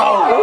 Oh!